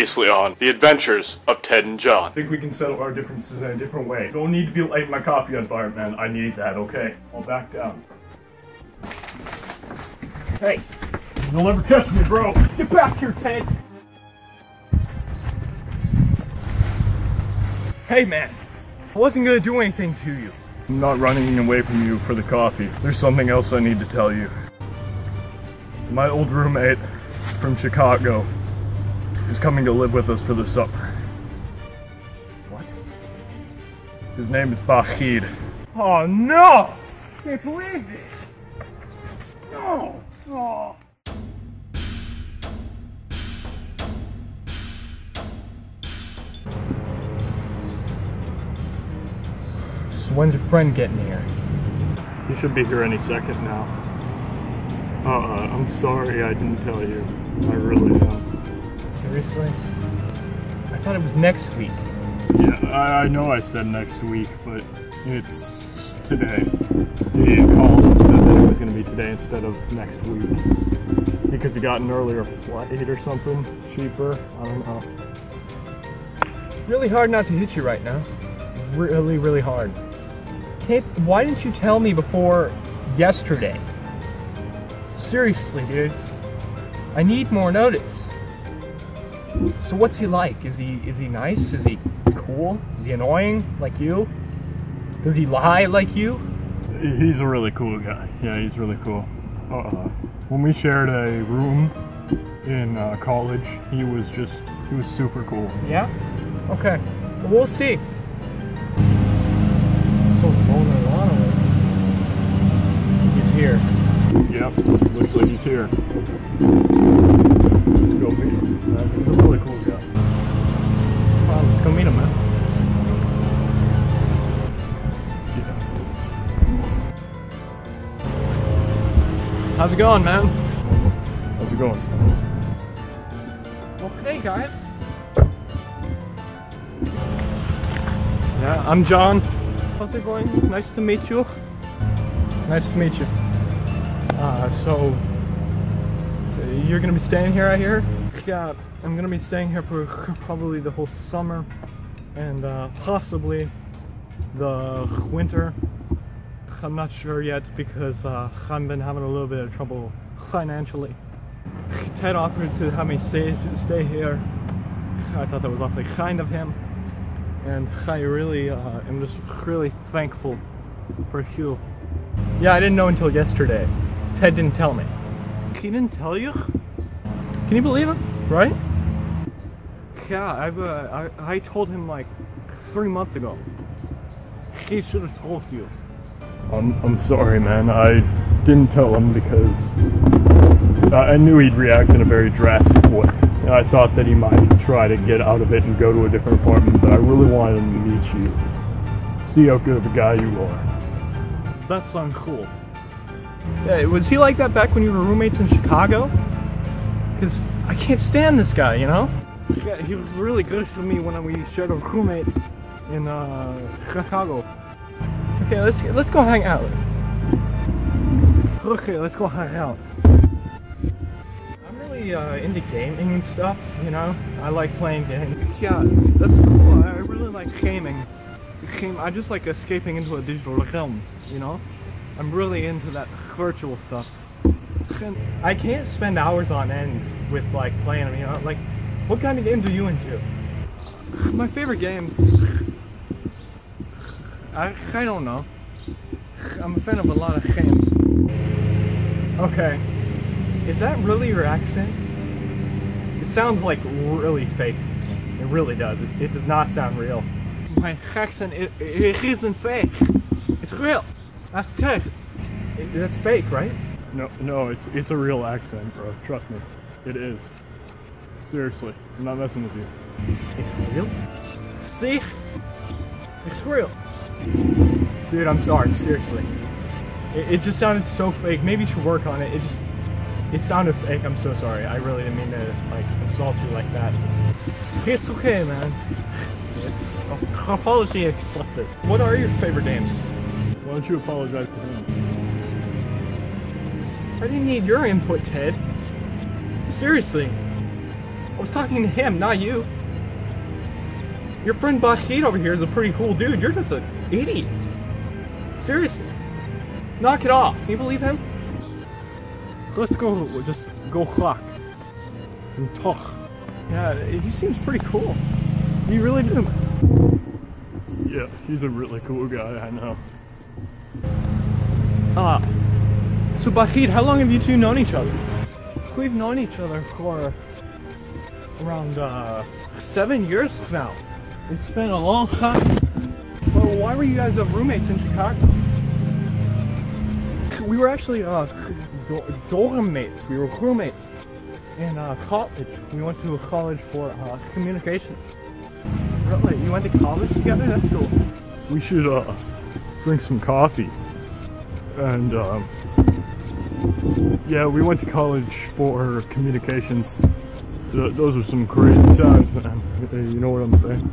Previously on The Adventures of Ted and John. I think we can settle our differences in a different way. Don't need to be lighting my coffee on fire, man. I need that, okay? I'll back down. Hey, you'll never catch me, bro. Get back here, Ted. Hey, man. I wasn't gonna do anything to you. I'm not running away from you for the coffee. There's something else I need to tell you. My old roommate from Chicago is coming to live with us for the summer. What? His name is Bahhkeed. Oh no! I can't believe this! No! Oh. So when's your friend getting here? He should be here any second now. Uh, uh, I'm sorry I didn't tell you. I really am. Seriously? I thought it was next week. Yeah, I, I know I said next week, but it's today. He called and said that it was going to be today instead of next week. Because he got an earlier flight or something, cheaper. I don't know. Really hard not to hit you right now. Really, really hard. Can't, why didn't you tell me before yesterday? Seriously, dude. I need more notice. So what's he like? Is he is he nice? Is he cool? Is he annoying like you? Does he lie like you? He's a really cool guy. Yeah, he's really cool. Uh, when we shared a room in uh, college, he was just, he was super cool. Yeah? Okay. Well, we'll see. So Lana, he's here. Yep, looks like he's here. Go meet him. Uh, he's a really cool guy. Well, let's go meet him, man. How's it going, man? How's it going? Well, hey guys. Yeah, I'm John. How's it going? Nice to meet you. Nice to meet you. Uh, so you're gonna be staying here, I hear? Yeah, I'm gonna be staying here for probably the whole summer and uh, possibly the winter. I'm not sure yet because uh, I've been having a little bit of trouble financially. Ted offered to have me stay, stay here. I thought that was awfully kind of him. And I really uh, am just really thankful for you. Yeah, I didn't know until yesterday. Ted didn't tell me. He didn't tell you? Can you believe it? Right? Yeah, I've, uh, I, I told him like three months ago. He should have told you. I'm, I'm sorry, man. I didn't tell him because I knew he'd react in a very drastic way. And I thought that he might try to get out of it and go to a different apartment, but I really wanted him to meet you. See how good of a guy you are. That's uncool. Yeah, was he like that back when you were roommates in Chicago? Because I can't stand this guy, you know? Yeah, he was really good to me when we shared a roommate in uh, Chicago. Okay, let's let's go hang out. Okay, let's go hang out. I'm really uh, into gaming and stuff, you know? I like playing games. Yeah, that's cool. I really like gaming. I just like escaping into a digital realm, you know? I'm really into that virtual stuff. I can't spend hours on end with like playing them, you know? Like, what kind of games are you into? My favorite games... I, I don't know. I'm a fan of a lot of games. Okay. Is that really your accent? It sounds like really fake. It really does. It, it does not sound real. My accent, it, it isn't fake. It's real. That's good. It, that's fake, right? No, no, it's it's a real accent, bro. Trust me, it is. Seriously, I'm not messing with you. It's real? See? It's real. Dude, I'm sorry, seriously. It, it, just sounded so fake. Maybe you should work on it. It just, it sounded fake. I'm so sorry. I really didn't mean to, like, insult you like that. It's okay, man. It's, oh, apology accepted. What are your favorite names? Why don't you apologize to him? I didn't need your input, Ted. Seriously. I was talking to him, not you. Your friend Bahhkeed over here is a pretty cool dude. You're just an idiot. Seriously. Knock it off. Can you believe him? Let's go, just go clock. And talk. Yeah, he seems pretty cool. You really do. Yeah, he's a really cool guy, I know. Ah. So Bahhkeed, how long have you two known each other? We've known each other for around uh, seven years now. It's been a long time. Well, why were you guys roommates in Chicago? We were actually uh, do- dorm mates. We were roommates in uh, college. We went to a college for uh, communications. Really? You went to college together? That's cool. We should uh drink some coffee. And um yeah, we went to college for communications. Th- those were some crazy times, man. You know what I'm saying?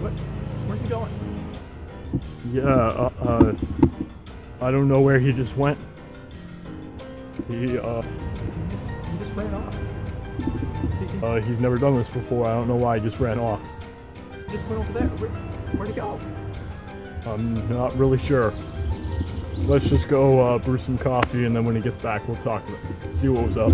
What? Where are you going? Yeah, uh, uh I don't know where he just went. He uh You just ran off. Uh he's never done this before. I don't know why he just ran off. just went over there. Where, where'd he go? I'm not really sure. Let's just go uh, brew some coffee, and then when he gets back, we'll talk to him. See what was up.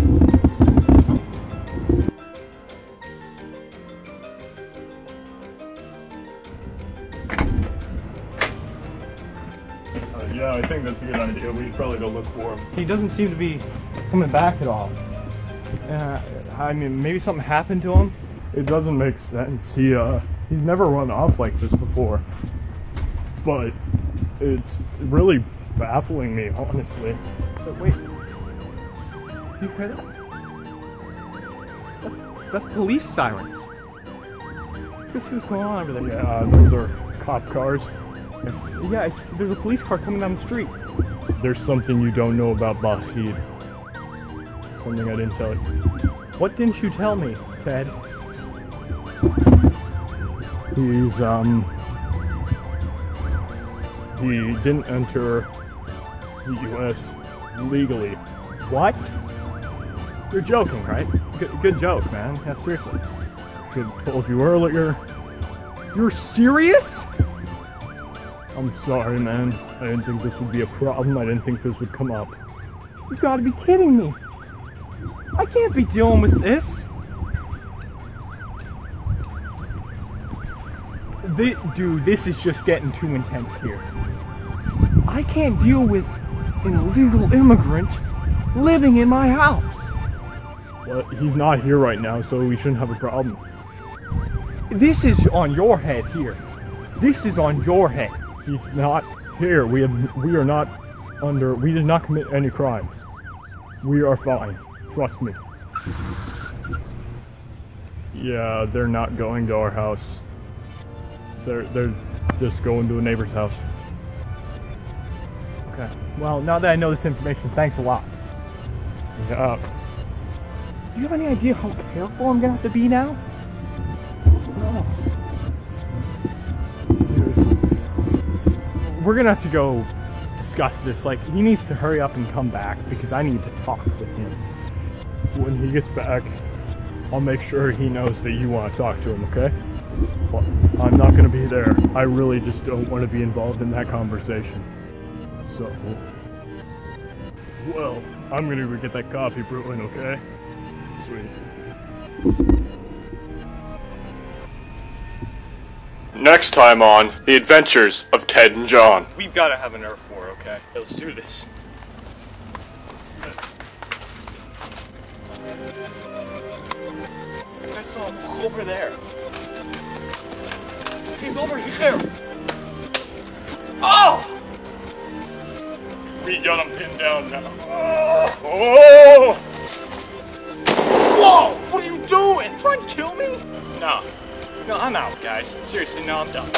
Uh, yeah, I think that's a good idea. We should probably go look for him. He doesn't seem to be coming back at all. Uh, I mean, maybe something happened to him. It doesn't make sense. He uh, he's never run off like this before. But it's really baffling me, honestly. But wait, you hear that? That's police sirens. Let's see what's going on over there. Yeah, those are cop cars. Yeah, there's a police car coming down the street. There's something you don't know about Bahhkeed. Something I didn't tell you. What didn't you tell me, Ted? He's um he didn't enter the US legally. What? You're joking, right? Good, good joke, man. Yeah, seriously. Should have told you earlier. You're serious? I'm sorry, man. I didn't think this would be a problem. I didn't think this would come up. You've gotta be kidding me. I can't be dealing with this. Thi- dude, this is just getting too intense here. I can't deal with an illegal immigrant living in my house. But he's not here right now, so we shouldn't have a problem. This is on your head here. This is on your head. He's not here. We have we are not under we did not commit any crimes. We are fine. Trust me. Yeah, they're not going to our house. They're they're just going to a neighbor's house. Okay. Well, now that I know this information, thanks a lot. Yeah. Do you have any idea how careful I'm gonna have to be now? No. We're gonna have to go discuss this. Like, he needs to hurry up and come back because I need to talk with him. When he gets back, I'll make sure he knows that you want to talk to him, okay? Well, I'm not gonna be there. I really just don't want to be involved in that conversation. So, well, I'm gonna go get that coffee brewing, okay? Sweet. Next time on The Adventures of Ted and John. We've got to have an Nerf War, okay? Let's do this. Him er over there. He's over here. Oh! We got him pinned down now. Oh! Whoa! What are you doing? Trying to kill me? No. No, I'm out, guys. Seriously, no, I'm done.